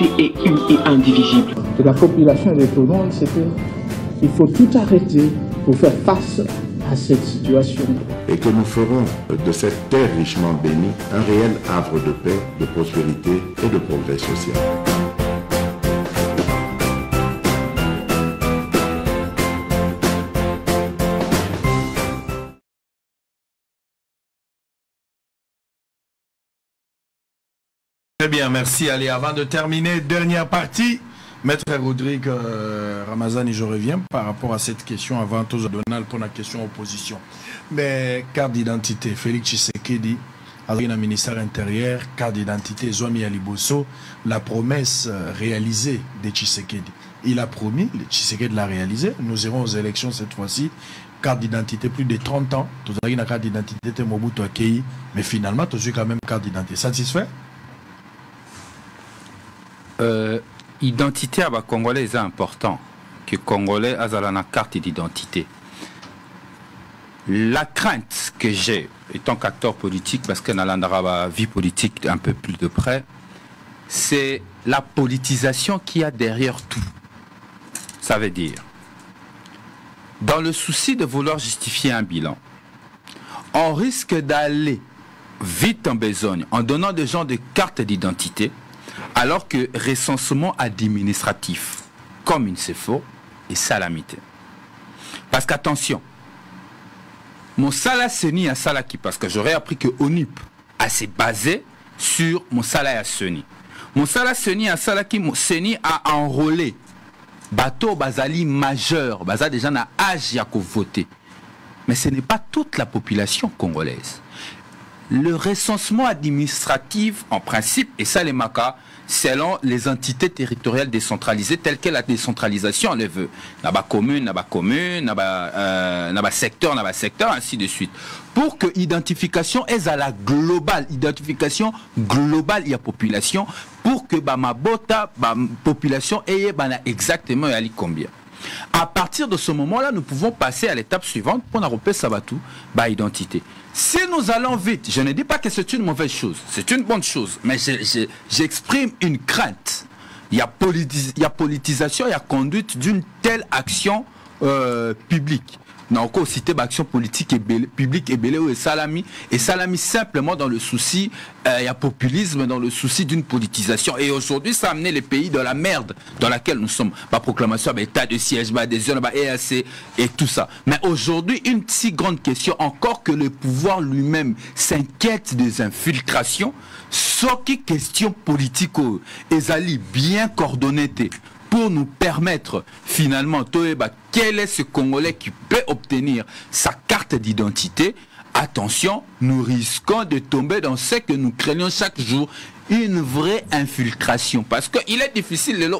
Est une et indivisible. De la population et de tout le monde, c'est qu'il faut tout arrêter pour faire face à cette situation. Et que nous ferons de cette terre richement bénie un réel havre de paix, de prospérité et de progrès social. Merci. Allez, avant de terminer, dernière partie. Maître Rodrigue euh, Ramazani, je reviens par rapport à cette question avant tous Donald pour la question opposition. Mais carte d'identité, Félix Tshisekedi, le ministère intérieur, carte d'identité, Zoami Aliboso, la promesse euh, réalisée de Tshisekedi. Il a promis, Tshisekedi l'a réalisé, nous irons aux élections cette fois-ci, carte d'identité plus de 30 ans, tout une carte d'identité mais finalement, tu as quand même carte d'identité. Satisfait? Euh, identité à Congolais est important que Congolais aient une carte d'identité. La crainte que j'ai, étant qu'acteur politique, parce que dans la vie politique un peu plus de près, c'est la politisation qu'il y a derrière tout. Ça veut dire, dans le souci de vouloir justifier un bilan, on risque d'aller vite en besogne en donnant des gens des cartes d'identité alors que recensement administratif, comme il se faut, est salamité. Parce qu'attention, mon salaire Seni à Salaki, parce que j'aurais appris que ONUP a s'est basé sur mon salaire à. Mon salaire Seni à Salaki, Seni a enrôlé bateau Bazali majeur, Baza déjà n'a âge à voter. Mais ce n'est pas toute la population congolaise. Le recensement administratif, en principe, et ça les macas, selon les entités territoriales décentralisées telles que la décentralisation le veut. Naba commune, naba commune, naba, euh, naba secteur, naba secteur, ainsi de suite. Pour que l'identification est à la globale, identification globale il y a population, pour que ma bota, bah, population ait bah, exactement combien. À partir de ce moment-là, nous pouvons passer à l'étape suivante pour repérer Sabatou, bah, identité. Si nous allons vite, je ne dis pas que c'est une mauvaise chose, c'est une bonne chose, mais j'exprime une crainte. Il y, a il y a politisation, il y a conduite d'une telle action euh, publique n'a encore cité action politique et publique et belé et salami et salami simplement dans le souci euh, il y a populisme dans le souci d'une politisation. Et aujourd'hui ça a amené les pays de la merde dans laquelle nous sommes. Ma proclamation bah, état de siège bah, des zones bah, EAC et tout ça. Mais aujourd'hui une si grande question encore que le pouvoir lui-même s'inquiète des infiltrations ce qui question politique ezali bien coordonné pour nous permettre finalement, quel est ce Congolais qui peut obtenir sa carte d'identité? Attention, nous risquons de tomber dans ce que nous craignons chaque jour, une vraie infiltration. Parce qu'il est difficile, le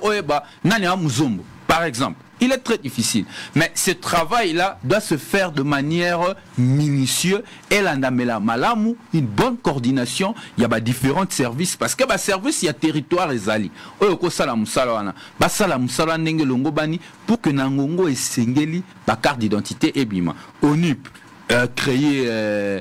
par exemple. Il est très difficile. Mais ce travail-là doit se faire de manière minutieuse. Et là, malamu, une bonne coordination. Il y a différents services. Parce que bah, service, il y a territoire et zali. Oyoko salam salawana. Ba salam nenge longo bani. Pour que nangongo et sengeli, ba carte d'identité et bima. Euh, créé, euh,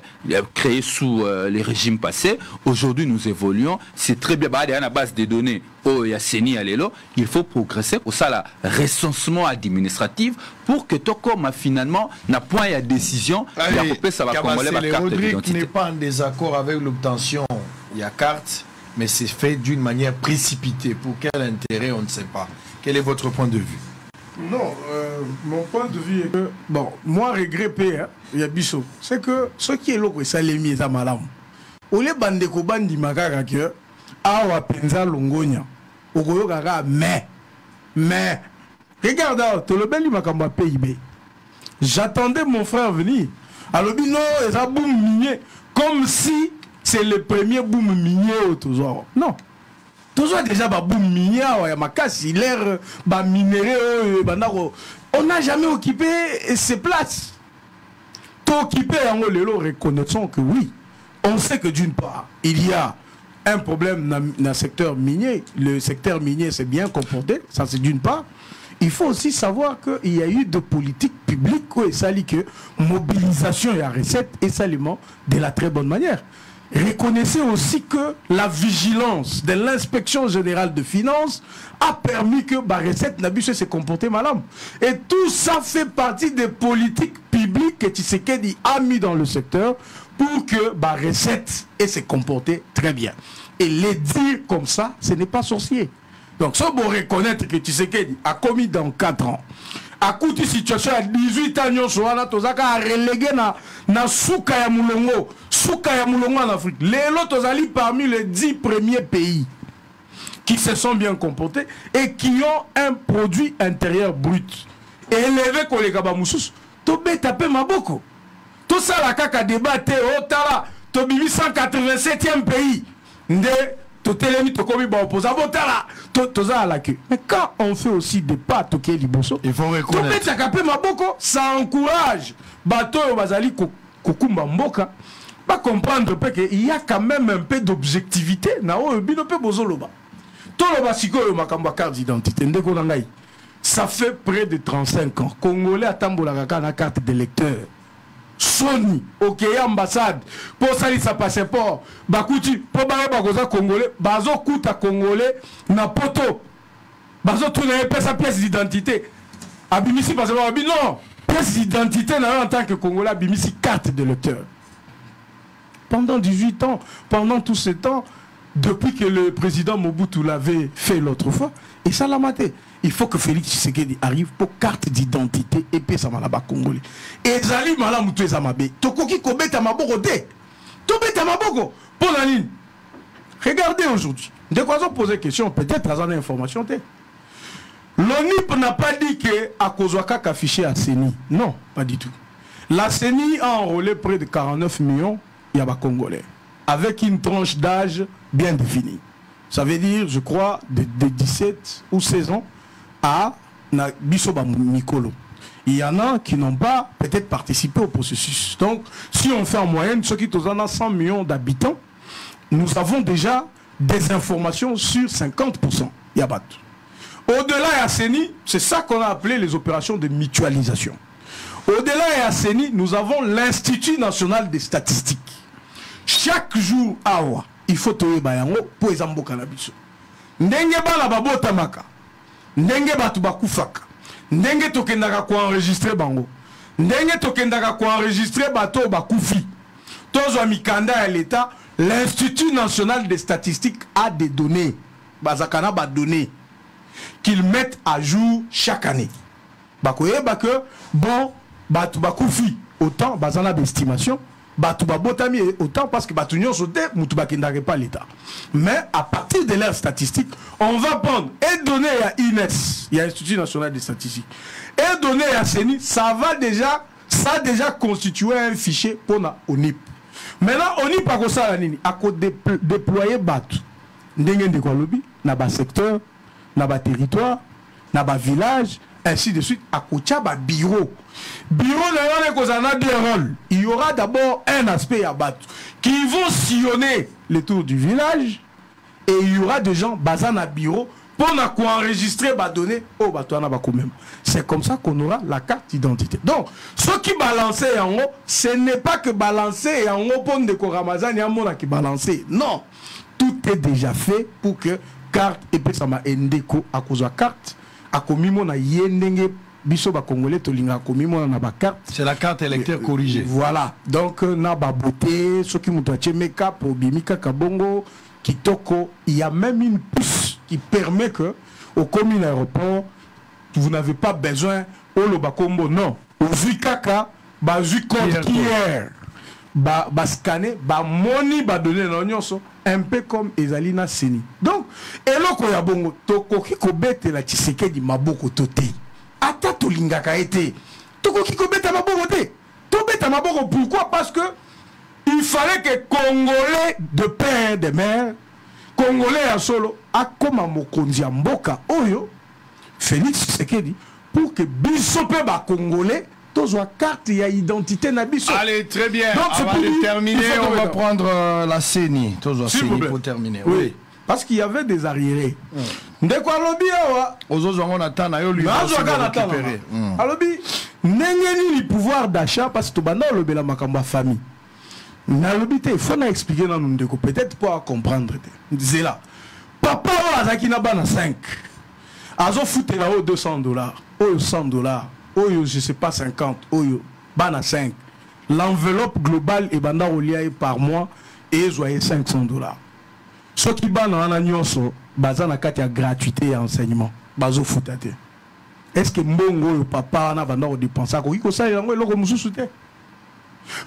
créé sous euh, les régimes passés. Aujourd'hui, nous évoluons. C'est très bien. Bah, à la base des données, oh, il y a Alelo. Il faut progresser pour ça, le recensement administratif pour que Tokoma finalement n'a point à décision. Allez, ça va n'est pas en désaccord avec l'obtention. Il y a carte, mais c'est fait d'une manière précipitée. Pour quel intérêt, on ne sait pas. Quel est votre point de vue? Non, euh, mon point de vue est que, bon, moi, regret hein, il y a biso, c'est que ce qui est là, c'est les mises à malam. Ou les bandes de bandi makaka que, awa penza longonya, okoyo kaka, mais, mais, regarde, tu le bel makamba PIB. J'attendais mon frère venir. Alors, non, ça boum minier, comme si c'est le premier boom minier au toujours. Non tozwa déjà l'air ebandako on n'a jamais occupé ces places. Occupé yango lelo reconnaissons que oui. On sait que d'une part il y a un problème dans le secteur minier. Le secteur minier s'est bien comporté ça c'est d'une part. Il faut aussi savoir qu'il y a eu de politiques publiques et ça que mobilisation et recette et salement de la très bonne manière reconnaissez aussi que la vigilance de l'inspection générale de finances a permis que la recette n'a se comporter malade. Et tout ça fait partie des politiques publiques que Tshisekedi a mis dans le secteur pour que recette ait se comporter très bien. Et les dire comme ça, ce n'est pas sorcier. Donc, ça vous reconnaître que Tshisekedi a commis dans 4 ans akuti situation ya 18 ans nyonso wana tozaka arelege na, na suka ya mulongo suka ya mulongo en afrique. Lelo tozali parmi les 10 premiers pays qui se sont bien comportés et qui ont un produit intérieur brut. Élevé koleka bamosusu tobeta mpe maboko. Tosala kaka débat te otala tobimi 187e pays. Nde totelemi tokomi botala toza ala ke mais quand on fait aussi des pas toke liboso tobetaka mpe maboko ça encourage. Bato oyo bazali ko- kokumba mboka bacomprendre mpe ke il y a quand même un peu d'objectivité. Na oyo bino mpe bozoloba. Toloba sikoyo makambo ya carte d'identité ndeko na ngai. Ça fait près de 35 ans. Congolais atambolaka kaka na carte d'électeur. Soni okeye ambassade. Mpo osalisa passeport bakuti mpo bayeba koza congolais bazokuta congolais na poto. Bazotuna ye pesa pièce d'identité. Abimisi passeport abi non pièce d'identité na yo en tant que congolais abimisi carte de lecteur pendant 18 ans pendant tout ce temps depuis que le président Mobutu l'avait fait l'autre fois et ça l'a maté. Il faut que Félix Tshisekedi arrive pour carte d'identité et puis ça m'a congolais. Ezali malamu to eza mabe tokoki kobeta maboko te tobeta maboko mpo na nini regardez aujourd'hui ndeko azoposer question peut-être na information te l'onip n'a pas dit que kaka fichier ya seni non pas du tout. La CENI a enrôlé près de 49 millions il congolais avec une tranche d'âge bien définie ça veut dire je crois de, de 17 ou 16 ans à na biso ba mikolo il y en a qui n'ont pas peut-être participé au processus donc si on fait en moyenne ceux qui ont 100 millions d'habitants nous avons déjà des informations sur 50% Yabat. Au-delà de CENI, c'est ça qu'on a appelé les opérations de mutualisation. Au-delà de CENI, nous avons l'Institut national des statistiques. Chaque jour, awa, il faut toye bayango pour ezambo cannabis. Ndenge bala babotamaka. Ndenge batu bakufaka. Ndenge tokendaka ko enregistrer bango. Ndenge tokendaka ko enregistrer bato bakufi. tozwa mikanda ya l'état l'institut national des statistiques a des données bazaka na badonnées qu'ils mettent à jour chaque année bakoyeba ke bon bato bakufi autant baza na baestimation bato babotami autant parce que bato nyonso te mutu bakendaka pa l'état. Mais à partir de leur statistique on va prendre et donner ya ines ya institut national des statistiques et donner ya seni ça va déjà ça a déjà constitué un fichier mpona onip maintenant onip akosala nini akodéploye bato ndenge ndeko alobi na basecteur na baterritoire na bavillage ainsi de suite akotia babiro biro na wana ekozala na deux rôles il y aura d'abord un aspect ya bato qui vont sillonner le tour du village et il y aura des gens baza na bureau mpona koenregistre badonné oyo bato wana bakomema c'est comme ça qu'on aura la carte d'identité. Donc soki balance yango ce n'est pas que balance yango mpo ndeko ramazani amonaki balance non. Tout est déjà fait pour que carte epesama endeko akozwa carte akomimona ye ndenge biso bakongolais tolingaka komimona na bacarte C'est la carte électeur corrigée. voilà. Donc euh, na babote soki moto atie makeup obimi kaka bongo kitoko il y a même une puce qui permet que au commune aéroport vous n'avez pas besoin oloba kombo non. Ozwi kaka bazwi code QR code. QR ba bascanne bamoni badonne na yo nyonso un peu comme ezali na seni donc eloko ya bongo tokoki kobetela tshisekedi maboko to te ata tolingaka ye te. Tokoki kobeta maboko te. Tobeta maboko. Pourquoi? Parce que il fallait que congolais de père de mère congolais ya solo akóma mokonzi ya mboka oyo félix tshisekedi pour que biso mpe bacongolais tozwa carte ya identité na biso Allez, très bien. Donc, c'est pour de terminer, on va prendre euh, la CENI. Vous CENI pour terminer. oui. Oui. parce qu'il y avait des arriérés ndeko alobi awa Aux autres, on attend à lui nazwaka na récupérer. Mm. alobi ndenge nini pouvoir d'achat? Parce que tobanda olobela makambo ya famille nalobi te faut na expliquer nanu ndeko peut-être po acomprendre te nzela papa oyo azalaki na bana 5 azofutela oyo 200 dollars oyo 100 dollars oyo je sais pas 50 oyo bana 5 l'enveloppe globale ebanda kolia par mois ezwa ye 500 dollars. Soki bana wana nyonso baza na kati ya gratuité ya enseignement bazofuta te. Est ce que mbongo oyo papa wana banda kodepense akoki kosalela yango eloko mosusu te.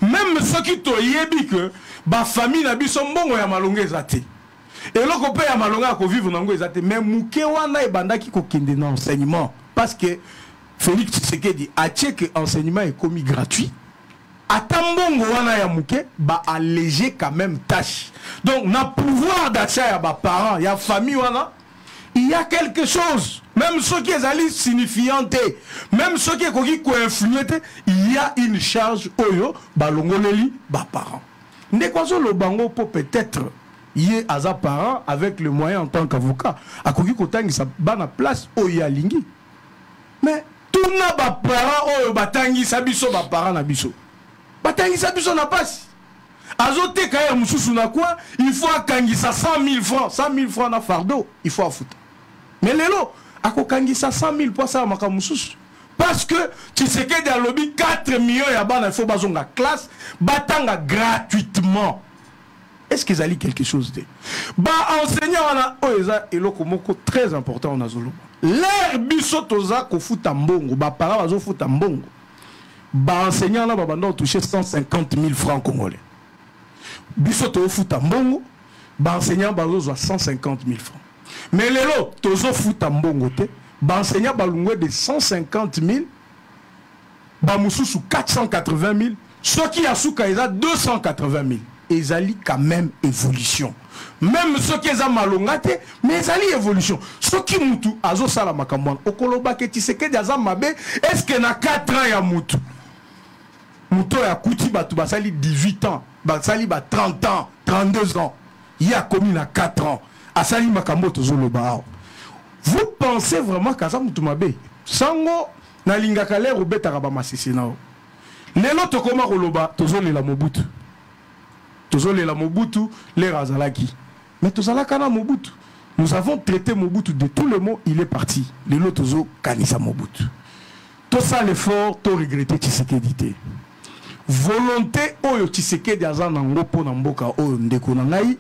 Même soki toyebi ke bafamille na biso mbongo ya malongo eza te. Eloko mpe ya malongo ya kovivre nango eza te. Mais moke wana ebandaki kokende na enseignement. Parce que félix tshisekedi atie ke enseignement ekomi gratuit. Ata mbongo wana ya moke baalléger quand même tâche. Donc na pouvoir d'achat ya baparent ya famille wana il y a quelque chose. Même soki ezali signifiant te même soki ekoki koinflue te il y a une charge oyo balongoleli baparent ndeko azoloba ngo mpo peut-être ye aza parent avec le moyen en tant qu'avocat akoki kotangisa bana place oyo alingi mais tuna baparent oyo batangisa biso baparent na biso. Batangisa biso na pasi azoteka ya mosusu na kwa il faut akangisa 100 000 francs. 100 000 francs na fardeau il faut afuta. Mais lelo akokangisa 100 000 po asala makambo mosusu. Parce que tshisekedi alobi 4 millions ya bana il faut bazonga classe batanga gratuitement. Est ce que ezali quelque chose te baenseignant wana oyo eza eloko moko très important na zoloba lere biso toza kofuta mbongo bapara bazofuta mbongo. Baenseignant wana babanda kotouche 150 000 francs congolais. Biso tozofuta mbongo baenseignant bazozwa 150 000 francs. Mais lelo tozofuta mbongo te baenseignant balungwe de 150 000 bamosusu 480 000 soki ya suka eza 280 000 ezali quand même évolution. Même soki eza malonga te mais ezali évolution. Soki mutu azosala makambo wana okolobaki tisekedi aza mabe estce na 4 ans ya mutu? Moto oyo akuti bato basali 18 ans basali ba 30 ans 32 ans ye akomi na 4 ans. Asali makambo oyo tozoloba vous pensez vraiment kaza motu mabe? Sango nalingaka lere obetaka bamasese na o lelo tokóma koloba tozolela mobutu tozolela mobutu lere azalaki. Mais tozalaka na mobutu. Nous avons traité mobutu de tout le mot il est parti. Lelo tozokanisa mobutu. Tosala effort toregrete tshisekedi te. Volonté oyo tshisekedi aza nango mpo na mboka oyo ndeko na ngai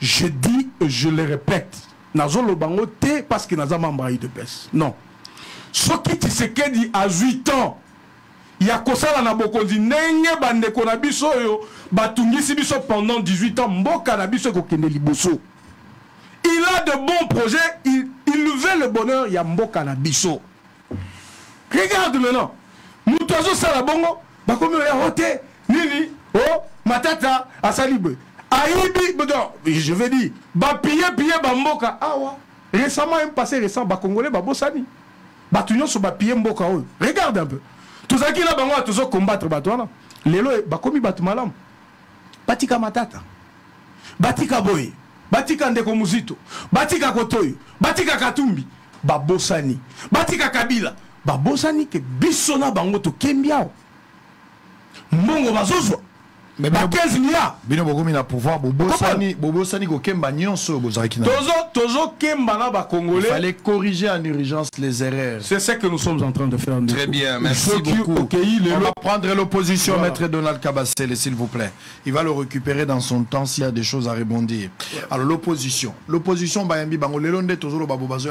je dis et je le répète. Nazoloba ngo te parce que naza membre ya udps non. Soki tshisekedi azwi temps ya kosala na bokonzi ndenge bandeko na biso oyo batungisi biso pendant 18 ans mboka na biso ekokende liboso. Il a de bons projets il, il veut le bonheur ya mboka na biso. Regarde maintenant moto azosala bongo bakomi oya o te nini? O matata asali boye. Ayibi je veux dire bapiye piye bamboka awa récemment même passé récent bacongolais babosani. Bato nyonso bapiye mboka oyo. Regarde un peu tozalaki na bango ya tozokombattre bato wana. Lelo bakomi bato malamu. Batika matata. Batika boye. Batika ndeko muzito. Batika kotoyo. Batika katumbi. Babosani. Batika kabila. Babosani ke biso na bango tokembi awa. Mbongo bazozwa Mais ba bino- 15 milliards bino bokomi na pouvoir bobosani bobosani kokemba nyonso bozalaki na tozo tozokemba na Il bacongolais fallait corriger en urgence les erreurs. c'est ce que nous sommes en train de faire Très bien, merci beaucoup. On va prendre l'opposition, Voilà. maître Donald Kabasele, s'il vous plaît. Il va le récupérer dans son temps s'il y a des choses à rebondir. Alors, l'opposition. L'opposition, bayambi bango lelo nde tozolo babo bazo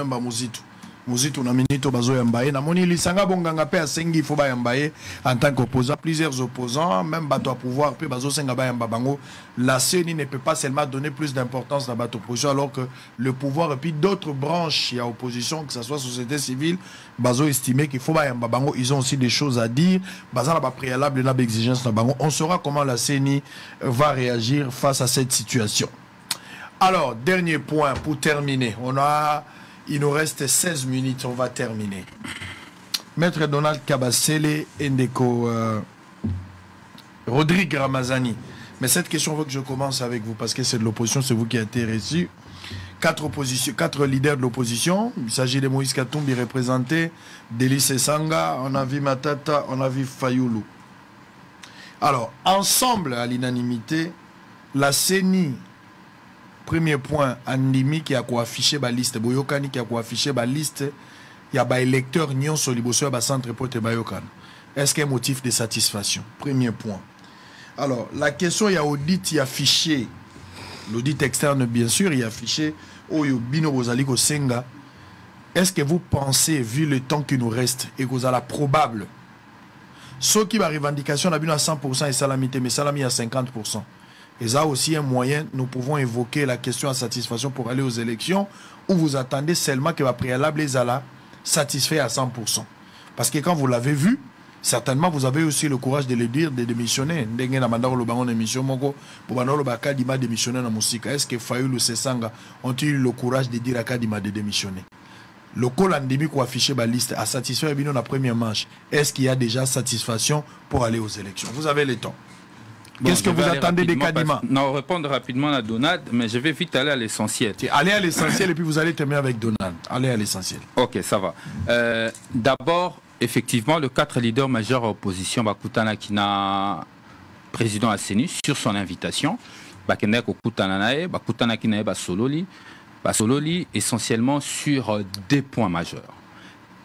Muzitu na minito bazo yamba ye. Namoni lisanga bonganga pe asengi faut bayamba ye en tant qu'opposant. Plusieurs opposants, même bato à pouvoir pe bazo senga bayamba bango. La CENI ne peut pas seulement donner plus d'importance à bato opposition alors que le pouvoir et puis d'autres branches, il y a opposition, que ce soit société civile, bazo estimer qu'il faut bayamba bango. Ils ont aussi des choses à dire. Baza na ba préalable na ba exigence na bango. On saura comment la CENI va réagir face à cette situation. Alors, dernier point pour terminer. On a, il nous reste 16 minutes, on va terminer. Maître Donald Kabasele Ndeko euh, Rodrigue Ramazani. Mais cette question, faut que je commence avec vous parce que c'est de l'opposition, c'est vous qui êtes reçu. Quatre, quatre leaders de l'opposition. Il s'agit de Moïse Katumbi représenté, Delis Sanga, on a vu Matata, on a vu Fayoulou. Alors, ensemble, à l'unanimité, la CENI, premier point, Andimi qui a affiché la liste, Boyokani qui a quoi affiché la liste, il y a des électeurs nyonso liboso ya centre pote bayokan. Est-ce qu'il y a un motif de satisfaction? Premier point. Alors, la question, il y a audit, il y a. L'audit externe, bien sûr, il y a fichier. Bino. Est-ce que vous pensez, vu le temps qui nous reste, et que vous la probable, ceux qui ont revendication, on a à 100% et salamité, mais salami à 50%. Et ça aussi un moyen, nous pouvons évoquer la question à satisfaction pour aller aux élections, où vous attendez seulement que va préalable les ala satisfait à 100%. Parce que quand vous l'avez vu, certainement vous avez aussi le courage de le dire, de démissionner. Est-ce que Fayulu Sesanga ont eu le courage de dire à Kadima de démissionner? Le col endémique ou affiché la liste a satisfait Bino la première manche. Est-ce qu'il y a déjà satisfaction pour aller aux élections? Vous avez le temps. Qu'est-ce que vous attendez des Kadima Non, répondre rapidement à Donald, mais je vais vite aller à l'essentiel. Allez à l'essentiel et puis vous allez terminer avec Donald. Allez à l'essentiel. Ok, ça va. Euh, D'abord, effectivement, le quatre leaders majeurs à opposition, Bakutana Kina, président Asseni, sur son invitation, Bakende Kokutana Nae, Bakutana Kinae Basololi, Basololi essentiellement sur euh, des points majeurs.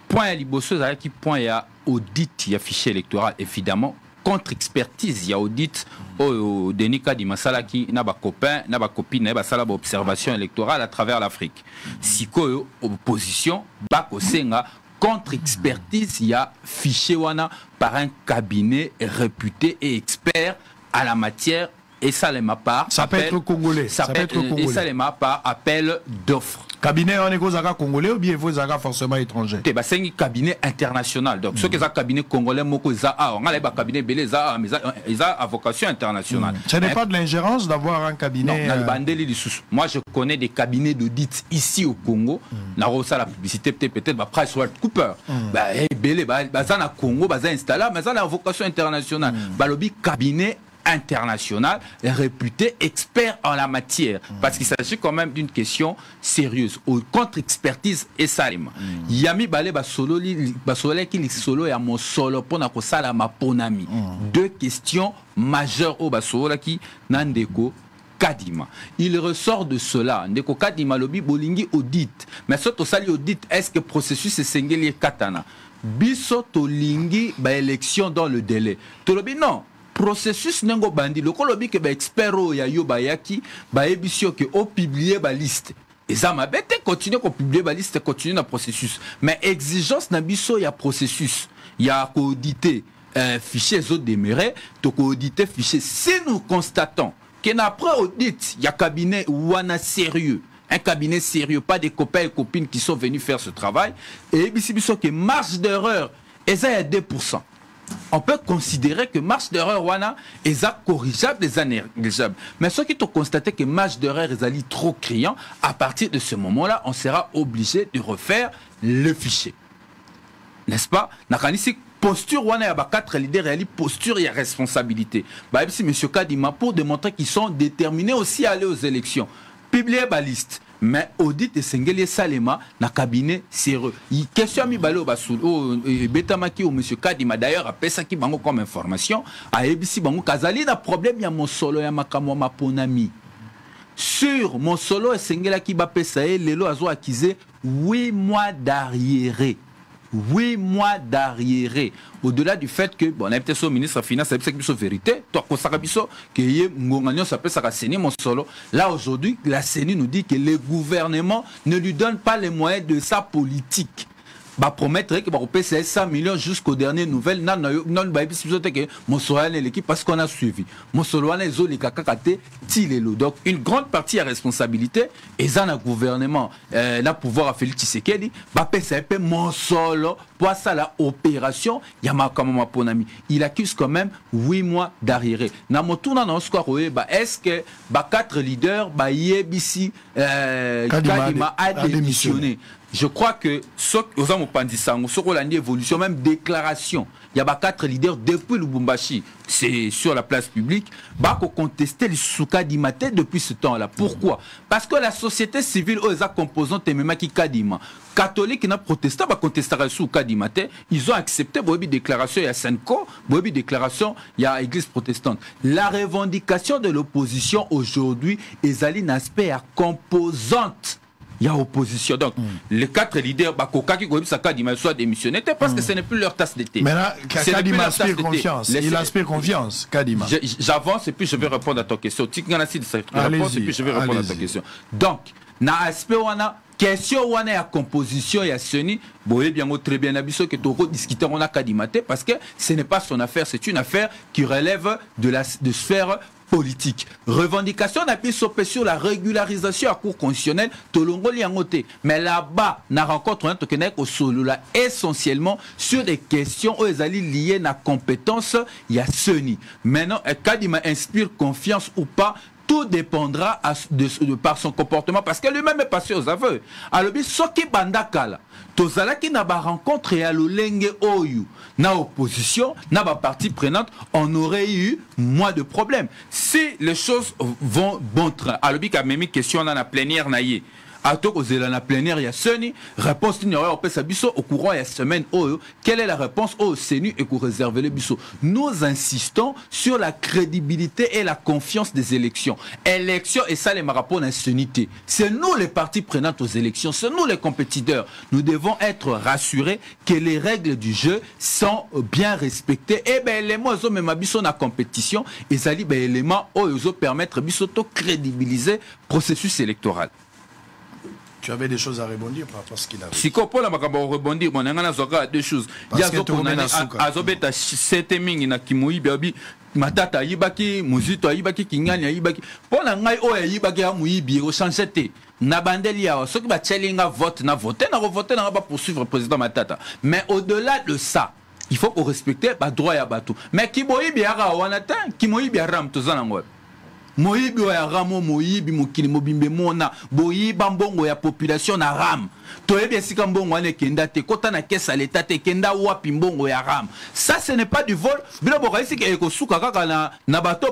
Point à Liboso, qui point à audit, il y a fichier électoral, évidemment, contre-expertise, il y a audit, au Denis Kadi Masalaki, n'a pas copain, n'a pas copine, n'a pas sala observation électorale à travers l'Afrique. Si quoi, opposition, Bako Senga, contre-expertise, il y a fichier wana par un cabinet réputé et expert à la matière. Et ça, les ma part. Ça peut être congolais. Ça, Ça peut être, être et congolais. ça, les part appel d'offres. Cabinet, on est cause congolais ou bien vous avez forcément étranger? Te basengi cabinet international. Donc soki eza cabinet congolais moko ngai nayebi cabinet mais eza- eza à vocation internationale. Ce n'est pas de l'ingérence d'avoir un cabinet. na euh, moi je connais des cabinets d'audit ici au congo. Nakosala publicité peut-être peut-être ba Cooper Ba- ebele ba- baza na congo baza installé mais baza na vocation internationale. Balobi cabinet international réputé expert en la matière. Parce qu'il s'agit quand même d'une question sérieuse au contre-expertise et salima yami bale basololi basololaki lisolo ya mosolo mpona kosala maponami deux questions majeures oyo basololaki na ndeko kadima. Il ressort de cela. Ndeko kadima lobi bolingi audit. Mais so tosali audit est ce que processus esengeli ekatana biso tolingi baélection dans le délai. Tolobi non processus ndenge obandi lokola obi ke baexpert oyo ya yo bayaki bayebisi yo ke opiblie baliste eza mabe te continue kopiblie baliste continue na processus. Mais exigence na biso ya processus ya koaudite euh, fichier ezodemere tokoaudite fichier. Si nous constatons que après audit il y a cabinet wana sérieux un cabinet sérieux pas des copains et copines qui sont venus faire ce travail et ebisi biso que marge d'erreur eza ya 2% on peut considérer que marge d'erreur wana eza corrigeable eza négligeable mais ceux qui ont constaté que marge d'erreur ezali trop criant à partir de ce moment là on sera obligé de refaire le fichier. N'est-ce pas? Nakanisi posture wana ya bakatre leader yali posture ya responsabilité. Bayebisi monsieur kadima pour démontrer qu'ils sont déterminés aussi à aller aux élections publier baliste mais audit esengeli esalema na cabinet sérieux I- question ya mibale oyo oyo ebetamaki oyo monsieur kadima d'ailleurs apesaki bango comme information. Ayebisi bango kazali na problème ya mosolo ya makambo ya maponami sur mosolo esengelaki bapesa ye lelo azo akize 8 mois d'arriéré 8 mois d'arriéré. Au-delà du fait que bon nayebi te so ministre ya finance ayebisaki biso vérité. Ye ngonga nyonso apesaka seni mosolo là aujourd'hui la CENI nous dit que le gouvernement ne lui donne pas les moyens de sa politique bapromettre ke bakopesa ye 100 millions jusqu'aux dernières nouvelles. Yo- nanu bayebisi biso te ke mosolo wana eleki parce qu'on a suivi. Mosolo wana ezoleka kaka te ti lelo donc une grande partie ya responsabilité. Eza na gouvernement euh, na pouvoir ya félix tshisekedi. Bapesa ye mpe mosolo po asala opération ya makambo maponami il accuse quand même 8 mois d'arriéré. Na motuna na osuka koyeba est ce que bakatre leaders bayebisi euh, Kadima adémissionné je crois que oza mopanzi sango soki olandi évolution même déclaration. Ya bakatre leaders depuis lubumbashi c'est sur la place publique bakoconteste lisusu kadima te depuis ce temps là pourquoi? Parce que la société civile oyo eza composante ememaki kadima. Catholique na protestant bacontestaka lisusu kadima te ils ont accepté boyebi déclaration ya senco boyebi déclaration ya église protestante. La revendication de l'opposition aujourd'hui ezali na aspect composante ya opposition donc les quatre leaders bakokaki koyebisa kadima soit démissionné te parce que ce n'est plus leur tasse de thé Maintenant, Ce n'est plus Kadima aspire confiance. Laissez- Il aspire confiance, Kadima. J'avance et puis je vais répondre à ta question. Tikana si de cette Allez-y, réponse et puis je vais répondre à ta question. Donc, na aspect wana question wana ya composition ya Sony, boye bien très bien abiso que toko discuter on a kadimate parce que ce n'est pas son affaire, c'est une affaire qui relève de la de sphère politique. Revendication na biso pe sur la régularisation à cour constitutionnelle tolongoli yango te. Mais là-bas, na rencontre on tokene ko solola essentiellement sur des questions où ezali liées na compétence ya Sony. Maintenant, eh, Kadima inspire confiance ou pas? Tout dépendra à- de, de- par son comportement parce que lui-même est passé aux aveux alobi soki bandakala tozalaki na barencontre ya lolenge oyo. Na opposition na bapartie prenante on aurait eu moins de problèmes. Si les choses vont bon train alobi kamemi question na plénière na ye ato kozela na plénière ya seni réponse nini oyo opesa biso au courant ya semaine oyo. Quelle est la réponse oyo seni ekoréservele biso? Nous insistons sur la crédibilité et la confiance des élections. Élection esalemaka mpo na seni te c'est nous les partis prenantes aux élections. C'est nous les compétiteurs. Nous devons être rassurés que les règles du jeu sont bien respectées. Et baélément ezomema biso na compétition. Ezali baélément oyo ezopermettre biso to crédibiliser processus électoral Tu avais des choses à rebondir par rapport à ce qu'il avait. sikoyo mpona makambo ya rebondir ngai nazwaka deux choses. Tokomena azokondane suka. azobeta sete mingi na kimoyibi abi matata ayibaki mozito ayibaki kingani ayibaki. Mpo na ngai oyo ayibaki ya moyibi ekochange te. Na bandeli awa soki batieli nga vote na vote nakovote nanga bapoursuivre président matata. Mais au-delà de ça il faut korespecte badroit ya bato mais kimoyibi yaka wana te kimoyibi ya ram toza nango wapi? Moyibi oyo ya ramo moyibi mokili mobimba emona boyiba mbongo ya population na ram. Toyebi esika mbongo te kota na kesa ya leta te ekenda wapi mbongo ya ram? Ça ce n'est pas du vol. Bino kaka na, na bato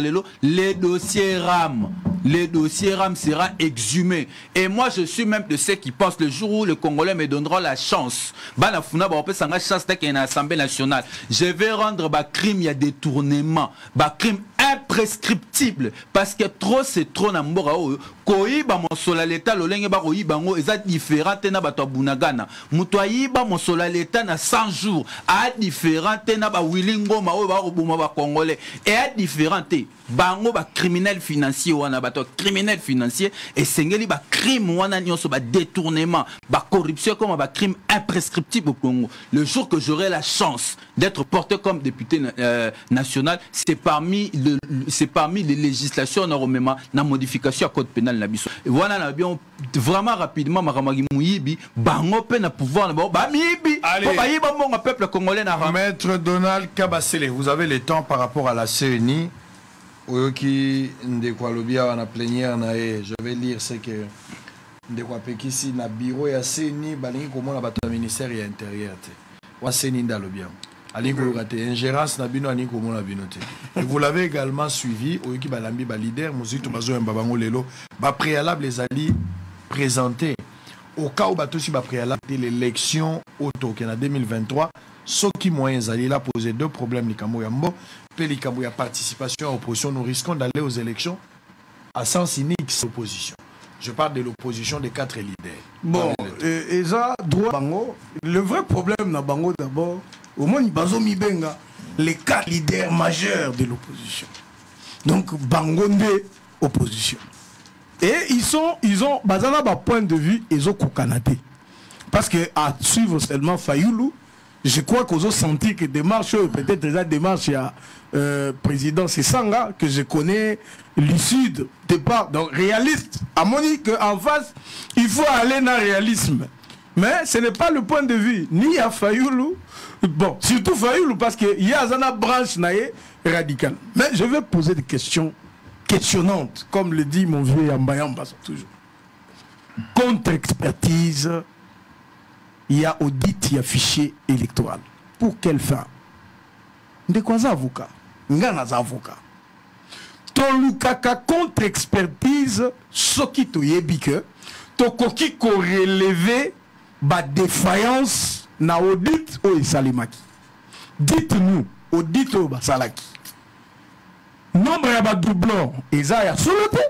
lelo les dossiers ram. Les dossiers ram sera exhumé. Et moi je suis même de ceux qui pensent le jour où les congolais me donneront la chance bana funa bakopesanga chance tekee na assemblée nationale je vais rendre bacrime ya détournement bacrime imprescriptible parce que trop c'est trop na mboka koyiba mosolo ya leta lolenge bakoyiba yango eza différent te na bato ya bunagana. Moto ayiba mosolo ya leta na 100 jours aya différent te na bawili ngoma oyo bakoboma bakongolais eya différent te bango bacriminel financier wana bato ya criminel financier esengeli bacrime wana nyonso badétournement bacorruption ekoma bacrime imprescriptible au congo. Le jour que j'aurai la chance d'être porté comme député euh, national c'est parmi, le, c'est parmi les législations normalement na modification ya code pénal na biso. Wana na bien vraiment rapidement makamaki moyibi bango mpe na pouvoir na bango bamiyibi Allez. mpo bayiba mbongo peuple congolais na rame Maître Donald Kabasele, vous avez le temps par rapport à la CENI. oyoki ndeko alobi awa na plénière na ye je vais lire ce que ndeko apekisi na bureau ya seni balingi komona bato ya ministère ya intérieur te. Wa seni nde alobi yango alingi koyoka te. Ingérence na bino alingi komona bino te. Et vous l'avez également suivi oyoki balambi balider mozitu bazoyamba bango lelo. Bapréalable ezali présenté. Au cas où batosi bapréalable te l'élection oyo tokende na 2023 soki moyen ezali là poser deux problèmes likambo ya mbo mpe likambo ya participation à opposition nous risquons d'aller aux élections à sens unique l'opposition. Je parle de l'opposition des quatre leaders. Bon eza droit bango le vrai problème na bango d'abord omoni bazomibenga les quatre leaders majeurs de l'opposition. Donc bango nde opposition. Et ils sont ils ont baza na bapoint de vue ezokokana te. Parce que à suivre seulement Fayoulou je crois qu'on sentir que démarche peut-être eza démarche ya euh, président Sesanga que je connais l'issue de départ donc réaliste amoni que en face il faut aller dans réalisme mais ce n'est pas le point de vue. Ni à Fayoulou bon surtout Fayoulou parce que il y a une branche radicale mais je vais poser des questions questionnantes comme le dit mon vieux Yamba Yamba toujours. Contre-expertise il y a audit, il y a fichier électoral. Pour quelle fin? Ndeko aza avocat nga naza avocat tolukaka contre expertise soki toyebi ke tokoki koreleve badéfaillance na audit oyo esalemaki. Dites nous audit oyo basalaki. Nombre ya badoublon eza ya solo te.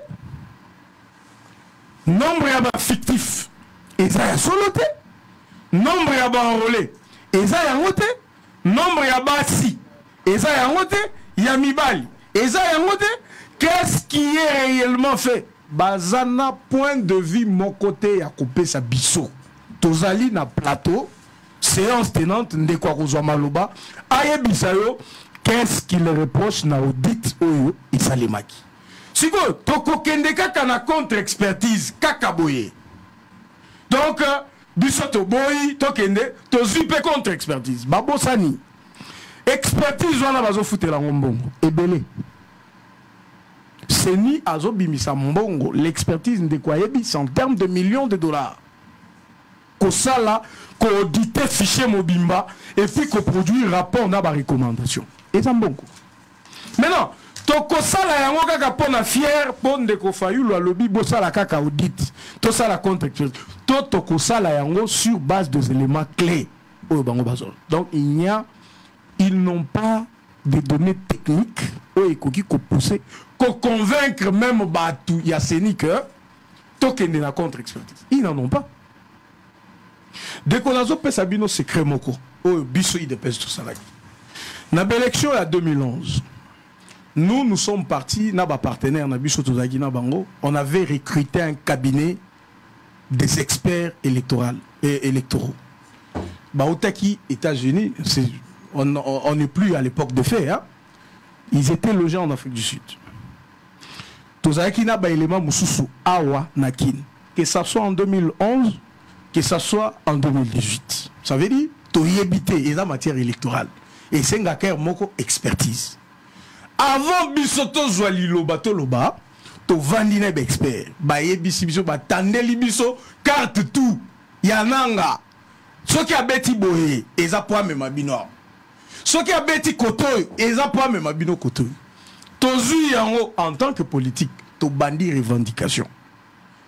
Nombre ya bafictif eza ya solo te. Nombre ya baenrole eza yango te. Nombre ya basi eza yango te. Ya mibali eza yango te. Qu'est-ce qui est réellement fait? Baza na point de vue moko te ya kopesa biso tozali na plateau séance tenante ndeko akozwa maloba ayebisa yo qu'est-ce qu'il reproche na audit oyo esalemaki. Sikoyo tokokende kaka na contre expertise kaka boye. Donc euh, biso toboyi tokende tozwi mpe contre expertise babosani expertise wana bazofutela yango mbongo ebele. Seni azobimisa mbongo l'expertise ndeko ayebisa en terme de millions de dollars kosala koaudite fichier mobimba epuis koproduire rapport na barecommandation eza mbongo maintenant tokosala yango kaka mpo na fiere mpo ndeko fayulu alobi bosala kaka audit tosala contre to tokosala yango sur base des éléments clés oyo bango bazolo donc il n'y a ils n'ont pas des données techniques oyo ekoki kopousse koconvaincre même bato ya seni que tokende na contre expertise. Ils n'en ont pas ndeko nazopesa bino secret moko oyo biso idps tosalaki na baélection ya 2011 nous nous sommes partis na bapartenaire na biso tozalaki na bango on avait recruté un cabinet des experts électoraux, et électoraux. états-unis on n'est plus à l'époque de fait hein? ils étaient logés en afrique du sud tozalaki na baélément mosusu awa na que ça soit en 2011 que ça soit en 2018 ça veut dire toyebi te eza matière électorale. Esengaka ere moko expertise. Avant biso tozwa liloba toloba tovandi na baexpert bayebisi biso batandeli biso carte tout. Ya nanga. Soki abeti boye eza po amema bino awa. Soki abeti koto oyo eza po amema bino koto oyo tozwi yango en tant que politique tobandi revendication.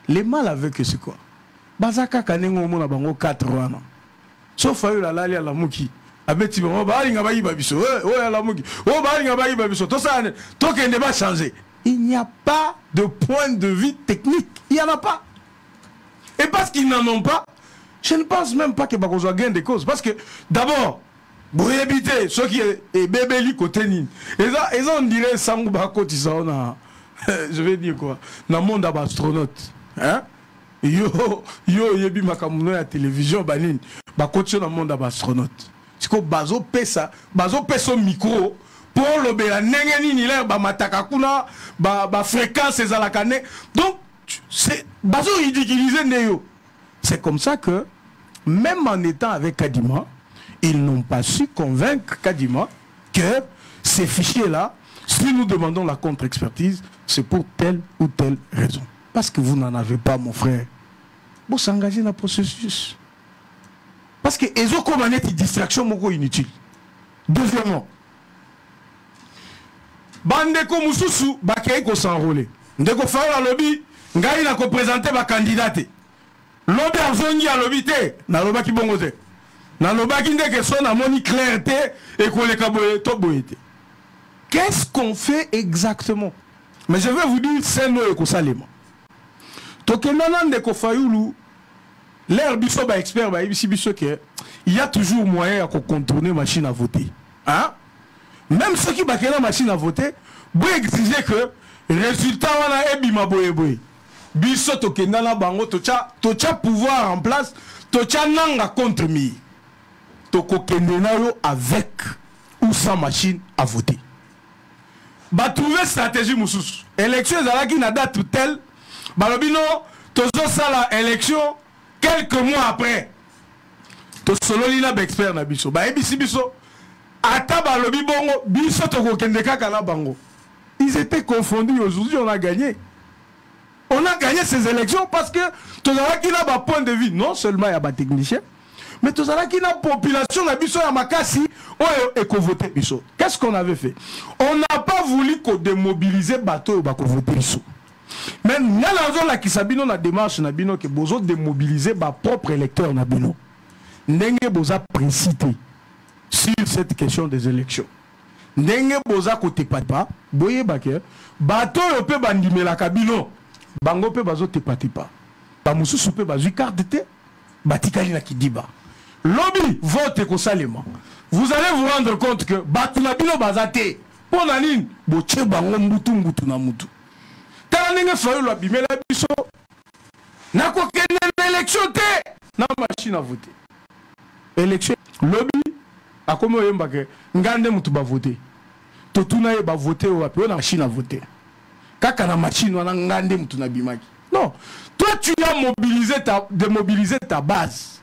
Le mal avec c'est quoi baza kaka ndenge omona bango 4 wana sauf oyo alali alamuki abeti bango balinga bayiba biso. Eh, il n'y a pas de point de vue technique. Il y en a pas. Et parce qu'ils n'en ont pas je ne pense même pas que bakozwa gain de cause parce que d'abord boyebi te soki ebebeli kote nini eza eza on dirait sango bakotisa o na je vais dire quoi na monde ya hein? Yo yo oyebi makambo no ya télévision banini bakoti na monde ya baastronaute sikoyo bazopesa bazopesa micro mpo olobela ndenge nini? Lere bamataka kuna bafréquence ezalaka nde donc bazoridiculize nde yo. C'est comme ça que même en étant avec Kadima ils n'ont pas su convaincre Kadima que ces fichiers-là si nous demandons la contre-expertise c'est pour telle ou telle raison parce que vous n'en avez pas mon frère. Vous s'engagez dans le processus. Parce que ezokoma neti distraction moko inutile. Deuxièmement bandeko mosusu bakei kosenrole ndeko faol alobi ngai nakopresente bakandidat te lobi azongi alobi te nalobaki bongo te nalobaki ndeke so namoni clair te ekoleka boye to boye qu'est-ce qu'on fait exactement? Mais je vais vous dire scène oyo ekosalema tokenda na ndeko fayulu l'air biso baexpert bayebisi biso ke il y a toujours moyen ya kocontourner machine à voter. Hein? même soki bakenda machine à voter boexige que résultat wana ebima boye boye. Biso tokenda na bango totya totya pouvoir en place totya nanga contre mire tokokende na yo avec ou sans machine à voter. Batrouve stratégie mosusu. Élection ezalaki na date tel balobi no tozosala élection quelques mois après. Tosololi na baexpert na biso. Bayebisi biso. Ata balobi bongo biso tokokende kaka na bango. Ils étaient confondus. Aujourd'hui on a gagné. On a gagné ces élections parce que tozalaki na bapoint de vue. Non seulement ya batechnicien mais tozalaki na population na biso ya makasi oyo ekovote biso. Qu'est-ce qu'on avait fait? On n'a pas voulu kodémobiliser bato oyo bakovote biso mais nga nazolakisa bino na démarche na bino ke bozodémobiliser bapropre électeur na bino ndenge boza sur cette question des élections. Ndenge boza kotepatepa boyeba ke bato oyo mpe bandimelaka bino bango mpe bazotepatepa bamosusu mpe bazwi carte te batikali na kidiba. Lobi vote ekosalema vous allez vous rendre compte que bato na bino baza te mpo na bango tala ndenge fayolo abimela biso? Nakokende na élection te. Na machine a vote élection lobi akomi oyembake nga nde motu bavote totuna ye bavote oyo wapi oyo na machine a vote kaka na machine wana nga nde motu nabimaki non toi tu as mobilisé ta, démobilisé ta base.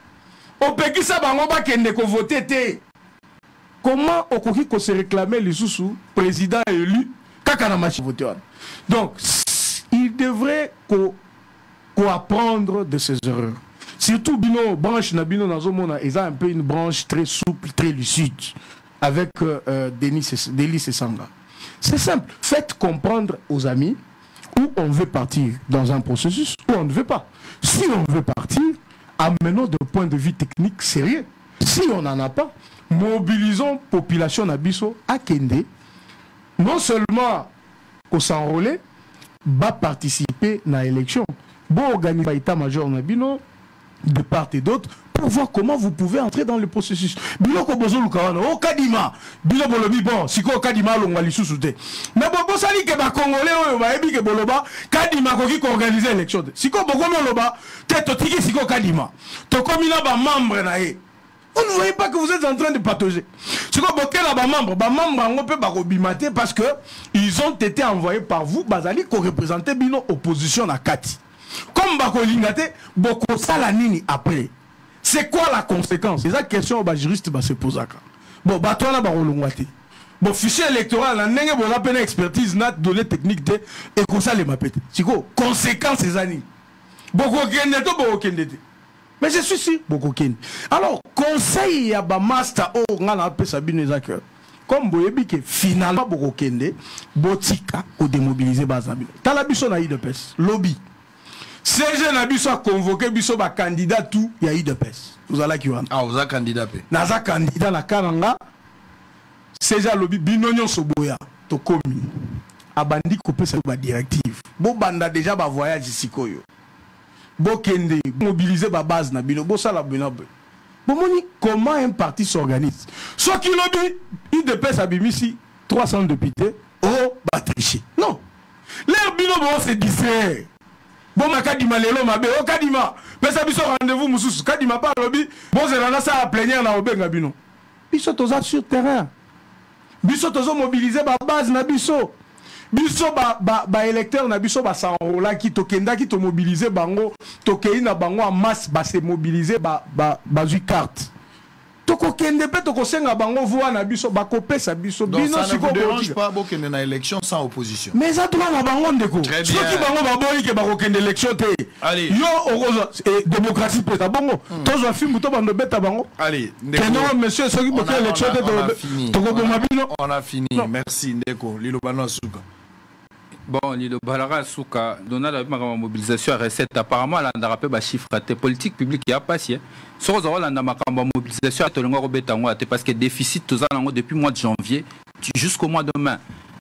Opekisa bango bakende kovote te. Comment okoki kose réclamer lisusu président élu? Kaka na machine vote wana. Donc devrait ko apprendre de ses erreurs. Surtout bino branche na bino nazomona eza un peu une branche très souple très lucide avec euh, euh, Denis Delis Sanga c'est simple faites comprendre aux amis où on veut partir dans un processus où on ne veut pas. Si on veut partir amenons de point de vue technique sérieux. Si on n'en a pas mobilisons population na biso akende non seulement ko s'enrôler participer na élection bon organiser état-major na bino de part et d'autre pour voir comment vous pouvez entrer dans le processus. Biloko bozoluka wana o kadima. Bino bolobi bon sikoyo kadima alongwa lisusu te me bosali ke bakongole oyo bayebi ke boloba kadima akoki koorganize élection te sikoyo bokomi oloba te totiki sikoyo kadima. Tokomi na bamembre na ye Vous ne voyez pas que vous êtes en train de patauger. C'est quoi, Bokel à membre membre en peut pas parce que ils ont été envoyés par vous, Bazali, qui représentait Bino opposition à Kati. Comme Bakolingate, Boko Salanini après. C'est quoi la conséquence C'est la question que les juristes se posent. Bon, Batouana Barolongwate. Bon, fichier électoral, on a une expertise, n'a donné technique de. Et comme ça, les mapettes. C'est quoi Conséquence, ces années. Boko Kendete, Boko Kendete. Mais je suis sûr bokokende alors conseil ya bamaster oyo ngai napesa bino eza ke comme boyebi ke finalement bokokende botika kodemobilize baza bino. Tala biso na idps lobi cg na biso aconvoke biso bakandidat tout ya idps ozalaki wana? Ah oza candidat mpe naza candidat na ka na nga cg alobi bino nyonso boya tokomi. Abandi kopesa badirective bobanda deja bavoyage sikoyo bokende mobiliser babase na bino bosala bino boye. Bomoni comment un parti s'organise? Soki lobi idps abimisi 300 députés o batriche non. Lere bino bose distraire boma kadima lelo mabe o kadima pesa biso rendez-vous mosusu kadima mpe alobi bozela nasala plénière na kobenga bino. Biso toza sur terrain. Biso tozomobilize babase na biso biso baélecteur ba, ba na biso basanrolaki tokendaki tomobilize bango tokei na bango en masse base mobilize bazwi ba, ba carte tokokende mpe tokosenga bango voi na biso bakopesa biso. Bino sikopas bokende na élection sans opposition. Mais eza droit na bango ndeko. Soki bango baboyi ke bakokende élection te yo okozwa démocratie mpenza bongo. Tozwa fimbu to bando beta bango keno monsieur soki boke élection te tokoboma bino. On a fini. Merci ndeko. Liloba no asuka bon lilobalaka suka donald abi makambo ya mobilisation ya recette. Apparemment alandaka mpe bachiffre te politique publique ya pasi soki oza kolanda makambo ya mobilisation tolinga kobeta yango te parce que déficit toza nango depuis mois de janvier jusqu'au mois de mai.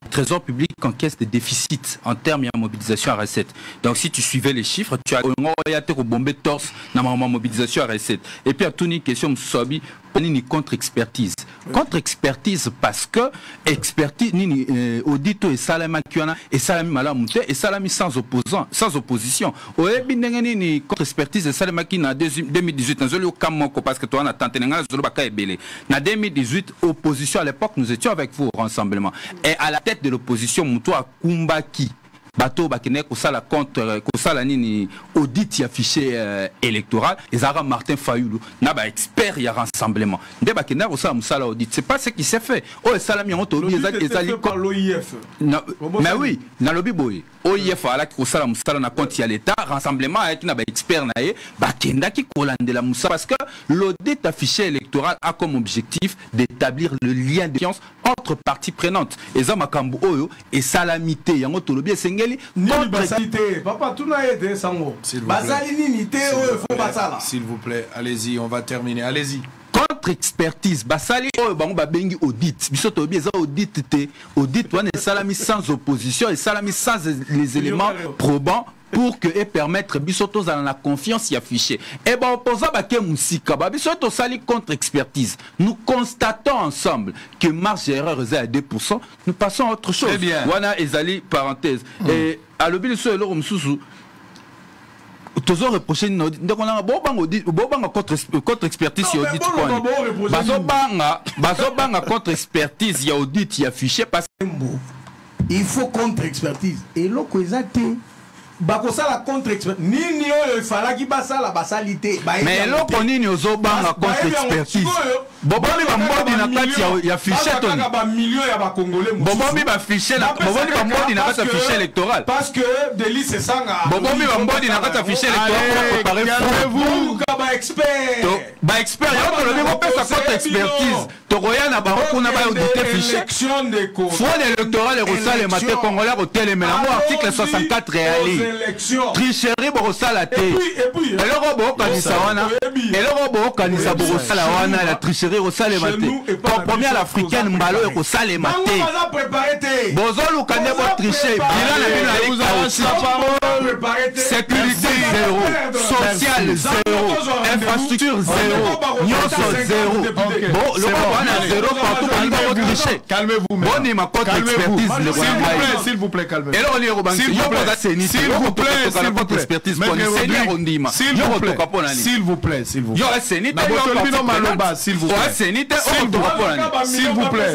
Trésor public encaisse des déficits en termes de mobilisation à recette. Donc si tu suivais les chiffres, tu as bombé torse dans ma mobilisation à recette. Et puis à tout une question sobi ni contre-expertise. Contre-expertise parce que expertise ni euh, audito et salami kiana et salami malamute et salami sans opposant sans opposition. Oyebi ndenge ni contre-expertise et salami qui na 2018 na zolo kamoko parce que toi on a tenté nga zolo baka ebele. Na 2018 opposition à l'époque nous étions avec vous au rassemblement et à la tête de l'opposition moto akumbaki. Bato bakende kosala contre kosala nini audit ya fichier euh, électoral. Ezalaka martin fayulu na baexpert ya rassemblement. Nde bakende kosala mosala audit. C'est pas ce qui s'est fait. Oyo esalami yango tobi ezali mais oui nalobi boye. Oif alaki kosala mosala na compte ya l'état. Rassemblement ayaki na baexpert na ye. Bakendaki kolandela mosala parce que l'audit ya fichier électoral a comme objectif d'établir le lien de confiance entre autre partie prenante eza makambo oyo esalami te yango tolobi esengeli contre- basali te papa tuna ye te sango. Nini te oyo fo basala S'il vous plaît, allez-y, on va terminer. Allez-y. contre expertise basali oyo bango babengi audit. Biso toyebi eza audit te audit wana esalami sans opposition esalami sans les éléments probants pour que et permettre biso tozala na confiance ya fichier e baopposa bake mosika babiso tosali contre expertise. Nous constatons ensemble que marge erreur eza ya 2 nous passons à autre chose. Très bien. wana ezali parenthèse. E alobi liso eloko mosusu tozo reproche nini na audit. Ndeko nanga bobanga contre contre expertise ya mais audit kwani bazobanga bazobanga contre expertise ya audit ya fichier parce il faut contre expertise. Eloko eza te bakosala contre nini oyo efalaki basala basali te mais eloko nini ozobanga contre expertise bobombi kaka na kati ya- bamillion- ya fichier bazwa toni kaka bamillion ya bakongole mosusu. bobombi bafichier na- kati ya parce que- fichier électoral. parce que delis esanga bobombi bambodi na kati ya fichier électoral pour préparer front luka baexpert To- baexpert yango tolobi kopesa contre expertise. Tokoya na bango kuna bayaudite fraude électorale ekosalema te Élection. congolais yango article 64 eyali Aux élections. tricherie bokosala te eloko bokokanisa wana. Eloko bokosala wana tricherie ekosalema Chez te compromis à l'africaine mbalo préparé. ekosalema te bozoluka nde botriche bila na bino sécurité zéro. Perdre. social Merci. zéro. Infrastructure zéro. nyonso zéro. 50 députés. Bon, C'est loko bon. wana zéro partout Calmez-vous, mesdames. bonima contre expertise S'il ndeko vous na plaît, ngai S'il vous plaît, calmez-vous. eloko nini S'il ekobangisa vous yo plaît. koza seni te S'il yo vous plaît, kotoka s'il na vous contre plaît. expertise poni seni ya Rodrigue, kondima s'il yo vous plaît. kotoka mpo na nini S'il vous plaît, s'il vous plaît. yo eseni te Na yo maloba, s'il vous Oyo plaît. Eseni te S'il oyo kaka S'il vous plaît.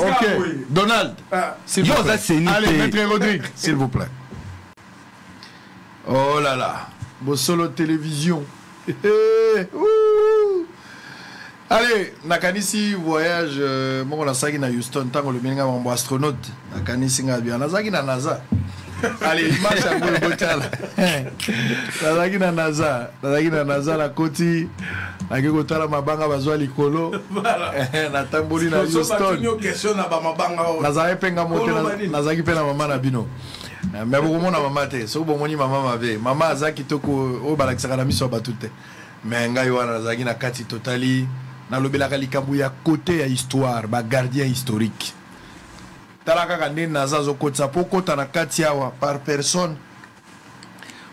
Ok. Donald, Ah. s'il Yo, une Allez, idée. Maître Rodrigue, s'il vous plaît. Oh là là, Bossolo Télévision. Ouh. Allez, nakanisi voyage euh, moko nasalaki na Houston ntango olobeli nga mambo astronaute nakanisi nga bien nazalaki na NASA allez image yango ebotala nazalaki na NASA nazalaki na NASA nakoti nake kotala mabanga bazwa likolo. Natamboli na Tozo Houston. batuni yo question na bamabanga oyo. nazalaki mpe nga mo te Koloba naz- nini? nazalaki mpe na mama na bino. Eh, me bokomona mama te soki bomoni mama mabe. Mama aza kitoko oyo balakisaka na miso ya bato te. Me ngai wana nazalaki na kati totali nalobelaka likambo ya kote ya histoire bagardien historique tala kaka ndenge naza azokotisa mpo kota na kati awa par personne.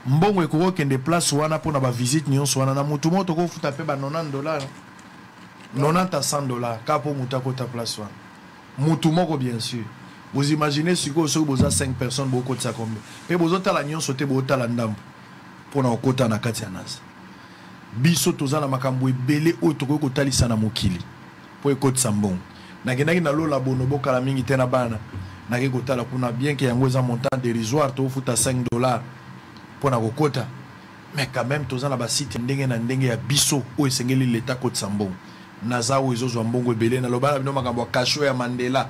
Mbongo ekoki okende place wana mpona bavisite nyonso wana. Na motu moko tokofuta mpe ba 90 dollar 90 à 100 dollar kaka mpo motu akota place wana. Mutu moko bien sûr. Vous imaginez sikoyo soki boza 5 personnes bokotisa combien mpe bozotala nyonso te botala ndambo mpona kokota na kati ya nasa biso toza na makambo ebele oyo tokoki kotalisa na mokili mpo ekotisa mbongo nakendaki nalola bonobo kala mingi te na bana. Nake kotala kuna bien ke yango eza montant dérisoire tokofuta 5 dollar mpona kokota. Mais quand même toza na basite ndenge na ndenge ya biso oyo esengeli leta kotisa mbongo naza oyo ezozwa mbongo ebele. Naloba na bino makambo ya kasho ya mandela.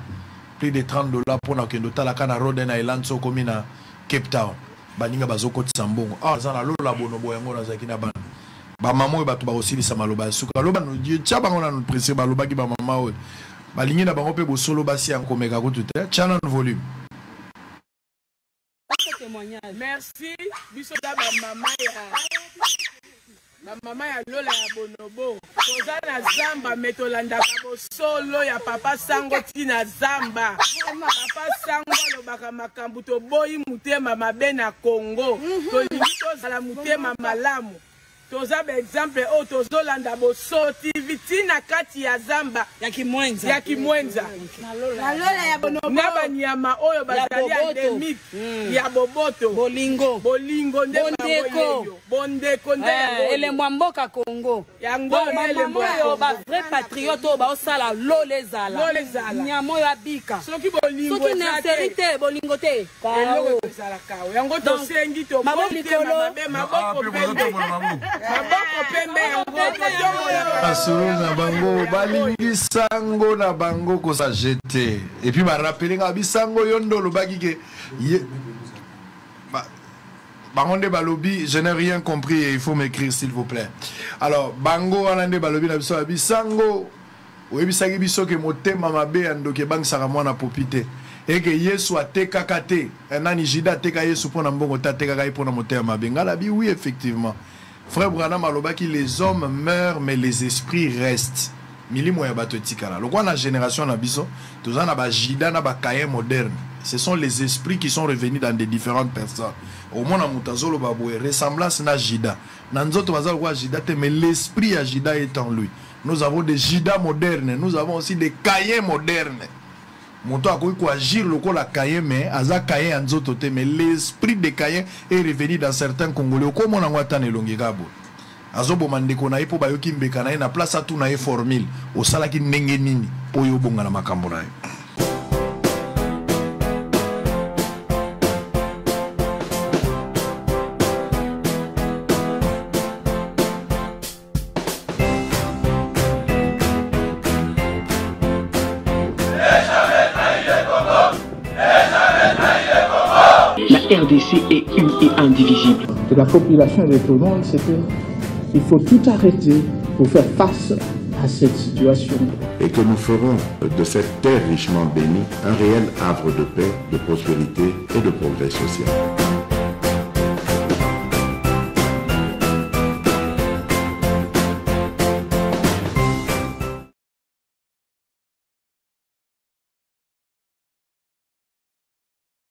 Plus de 30 dollar mpona kokende otalaka na roden island so okomi na cape town. Baninga bazokotisa mbongo awa naza nalola bonobo yango nazalaki na bana. Bamama oyo bato bakosilisa maloba ya suka. Aloba tya bango nano presse balobaki bamama oyo balingi na bango mpe bosolo basi ya nkomeka kutu te. Tya nano volume. Merci. Biso da bamama ya bamama ya lola ya bonobo. Toza na zamba me tolandaka bosolo ya papa sango ntina zamba. Papa sango alobaka makambo toboyi motema mabe na kongo tolingi tozala motema malamu toza baexemple oyo tozolanda bosotivi ntina kati ya zamba. Ya kimwenza. Na banyama oyo bazali endemike hmm. ya boboto. Bolingo. Bolingo nde bondeko. nde elembo ya eh, mboka congo. Yango elembo oyo bavrai patriote oyo baosala lola ezala. Nyama oyo abika. Soki bolingosoki naseri te bolingo te. Eloko ezalaka yango tosengi tobokema mabe maboko pe maboko pembe yango totombola basolo na bango balingi sango na bango kosa jete. Epuis barapele nga bisango yo nde olobaki ke bango nde balobi je n'ai rien compris et il faut m'écrire s'il vous plaît. Alors bango wana nde balobi na biso ya bisango oyebisaki biso ke motema mabe ya ndoki ebangisaka mwana popi te. Eke yesu atekaka te. Nani jida ateka yesu mpo na mbongo te atekaka ye mpo na motema mabe. Ngai nabi oui effectivement frère branam alobaki les hommes meurent mais les esprits restent. Milimo ya bato etikala lokwa na génération na biso toza na bajida na bakayen moderne ce sont les esprits qui sont revenus dans des différentes personnes. Omona moto azoloba boye ressemblance na jida. Na nzoto baza lokwa jida te mais l'esprit ya jida est en lui. Nous avons des jida modernes. Nous avons aussi des kayens modernes moto akoki koagir lokola kayen mais aza kayen ya nzoto te. Mais l'esprit de kayen est revenu dans certains congolais. Okomona yango ata na elongi kaka boye azoboma ndeko na ye mpo bayoki mbeka na ye na place atuna ye formule. Osalaki ndenge nini? Mpo oyo obonga na makambo na ye RDC est une et indivisible. de la population et de tout le monde, c'est qu'il faut tout arrêter pour faire face à cette situation. et que nous ferons de cette terre richement bénie un réel havre de paix, de prospérité et de progrès social.